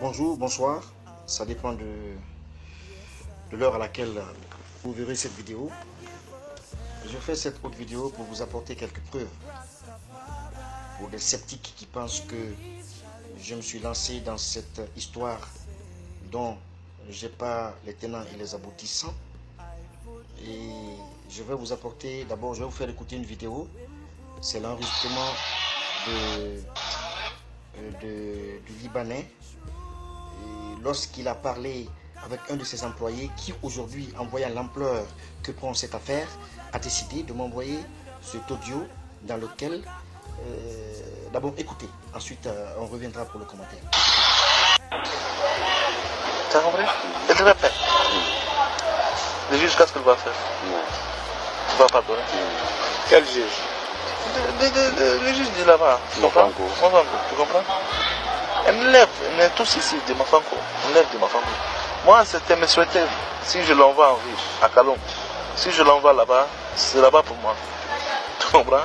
Bonjour, bonsoir. Ça dépend de, l'heure à laquelle vous verrez cette vidéo. Je fais cette autre vidéo pour vous apporter quelques preuves. Pour les sceptiques qui pensent que je me suis lancé dans cette histoire dont j'ai pas les tenants et les aboutissants. Et je vais vous apporter, d'abord je vais vous faire écouter une vidéo. C'est l'enregistrement de, du Libanais lorsqu'il a parlé avec un de ses employés qui aujourd'hui, en voyant l'ampleur que prend cette affaire, a décidé de m'envoyer cet audio dans lequel, euh, d'abord écoutez, ensuite euh, on reviendra pour le commentaire. Tu as compris Et te répète. Le juge, qu'est-ce qu'il va faire Tu vas pardonner Quel juge? Le, le, le, le juge de là-bas. Tu comprends. Tu comprends? Elle me lève, on est tous ici de Mafanko. On lève de. Moi, c'était me souhaiter, si je l'envoie en ville, à Kalom, si je l'envoie là-bas, c'est là-bas pour moi. Tu comprends?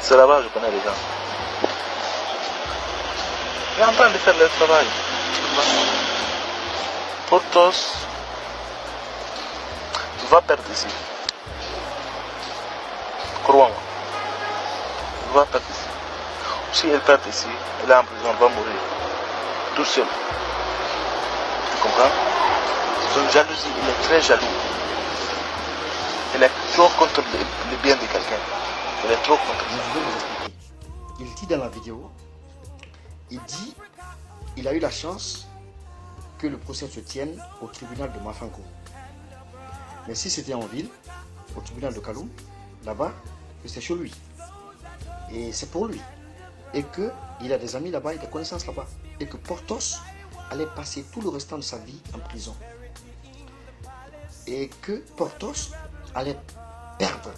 C'est là-bas je connais les gens. Il est en train de faire le travail. Portos va perdre ici. Crois-moi. Va perdre ici. Si elle perd ici, elle est en prison, elle va mourir. Tout seul. Tu comprends? Son jalousie, il est très jaloux. Il est trop contre le, bien de quelqu'un. Il est trop contre. Il dit dans la vidéo, il dit, il a eu la chance que le procès se tienne au tribunal de Mafanko. Mais si c'était en ville, au tribunal de Kaloum, là-bas, que c'est chez lui. Et c'est pour lui. Et qu'il a des amis là-bas et des connaissances là-bas. Et que Portos allait passer tout le restant de sa vie en prison. Et que Portos allait perdre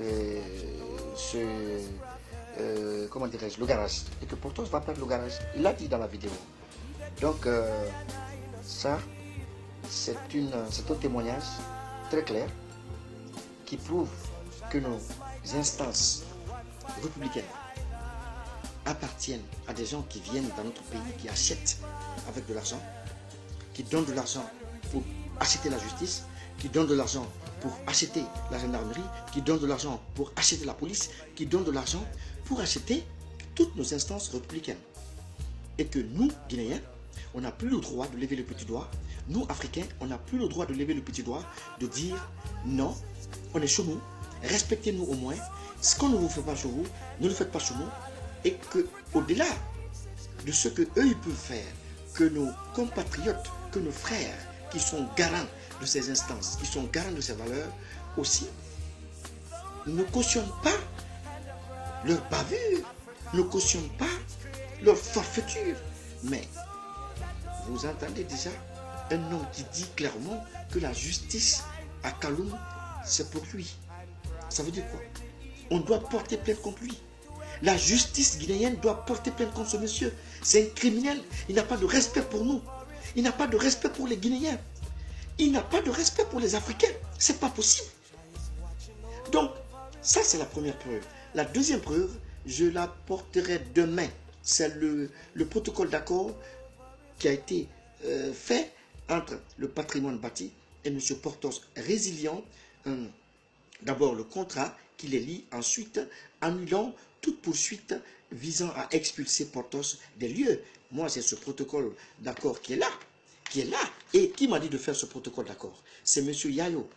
euh, ce, euh, comment dirais-je, le garage. Et que Portos va perdre le garage. Il l'a dit dans la vidéo. Donc, euh, ça, c'est un témoignage très clair qui prouve que nos instances républicaines appartiennent à des gens qui viennent dans notre pays, qui achètent avec de l'argent, qui donnent de l'argent pour acheter la justice, qui donnent de l'argent pour acheter la gendarmerie, qui donnent de l'argent pour acheter la police, qui donnent de l'argent pour acheter toutes nos instances républicaines. Et que nous, Guinéens, on n'a plus le droit de lever le petit doigt. Nous, Africains, on n'a plus le droit de lever le petit doigt, de dire non, on est chez nous, respectez-nous au moins. Ce qu'on ne vous fait pas chez vous, ne le faites pas chez nous. Et que, au-delà de ce que eux ils peuvent faire, que nos compatriotes, que nos frères qui sont garants de ces instances, qui sont garants de ces valeurs, aussi ne cautionnent pas leur bavure, ne cautionnent pas leur forfaiture. Mais vous entendez déjà un homme qui dit clairement que la justice à Kaloum, c'est pour lui. Ça veut dire quoi? On doit porter plainte contre lui. La justice guinéenne doit porter plainte contre ce monsieur. C'est un criminel. Il n'a pas de respect pour nous. Il n'a pas de respect pour les Guinéens. Il n'a pas de respect pour les Africains. C'est pas possible. Donc, ça, c'est la première preuve. La deuxième preuve, je la porterai demain. C'est le, le protocole d'accord qui a été euh, fait entre le patrimoine bâti et M. Portos Résilient. euh, D'abord, le contrat qui les lie, ensuite, annulant toute poursuite visant à expulser Portos des lieux. Moi, c'est ce protocole d'accord qui est là, qui est là. Et qui m'a dit de faire ce protocole d'accord? C'est M. Yayo.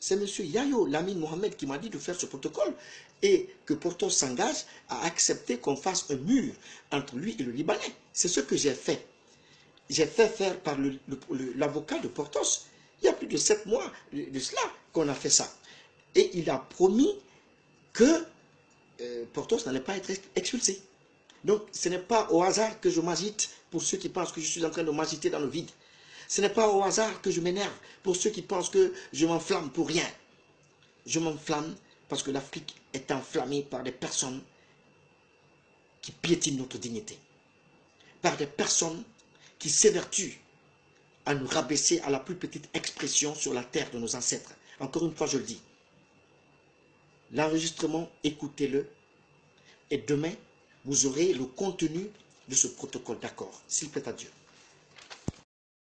C'est M. Yayo Lamine Mohamed qui m'a dit de faire ce protocole et que Portos s'engage à accepter qu'on fasse un mur entre lui et le Libanais. C'est ce que j'ai fait. J'ai fait faire par l'avocat de Portos. Il y a plus de sept mois de cela qu'on a fait ça. Et il a promis que Portos n'allait pas être ex- expulsé. Donc ce n'est pas au hasard que je m'agite pour ceux qui pensent que je suis en train de m'agiter dans le vide. Ce n'est pas au hasard que je m'énerve pour ceux qui pensent que je m'enflamme pour rien. Je m'enflamme parce que l'Afrique est enflammée par des personnes qui piétinent notre dignité. Par des personnes qui s'évertuent à nous rabaisser à la plus petite expression sur la terre de nos ancêtres. Encore une fois, je le dis. L'enregistrement, écoutez-le. Et demain, vous aurez le contenu de ce protocole d'accord, s'il plaît à Dieu.